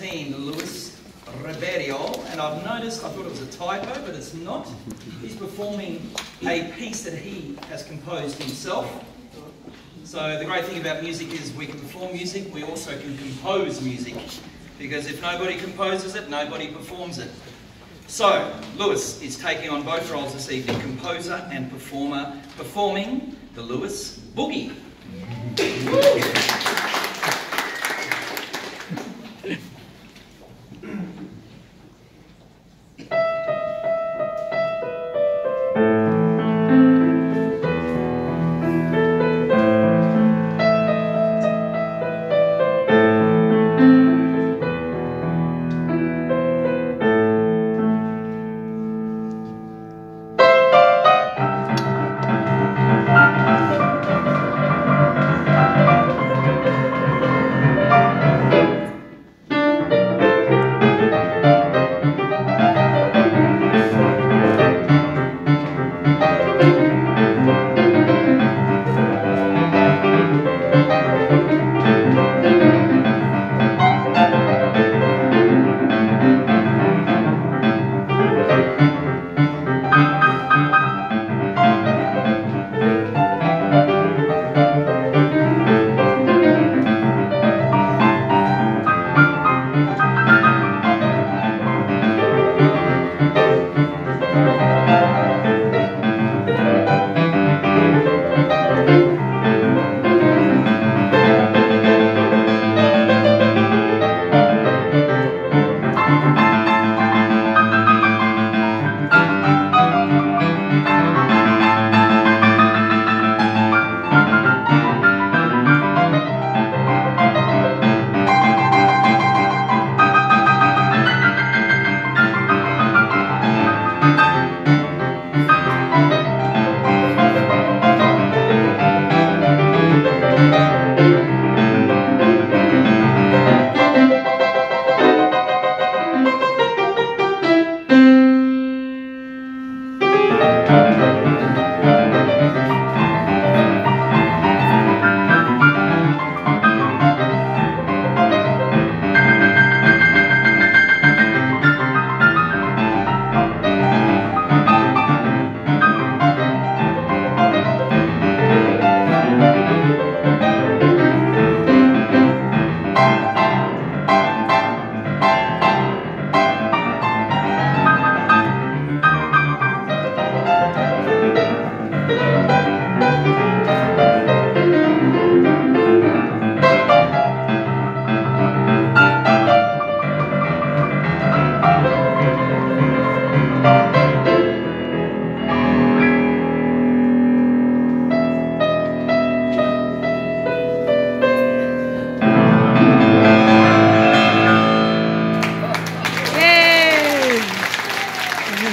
19, Louis Rebeiro, and I've noticed, I thought it was a typo, but it's not. He's performing a piece that he has composed himself. So the great thing about music is we can perform music, we also can compose music. Because if nobody composes it, nobody performs it. So, Louis is taking on both roles this evening, composer and performer, performing the Louis Boogie.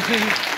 Yay!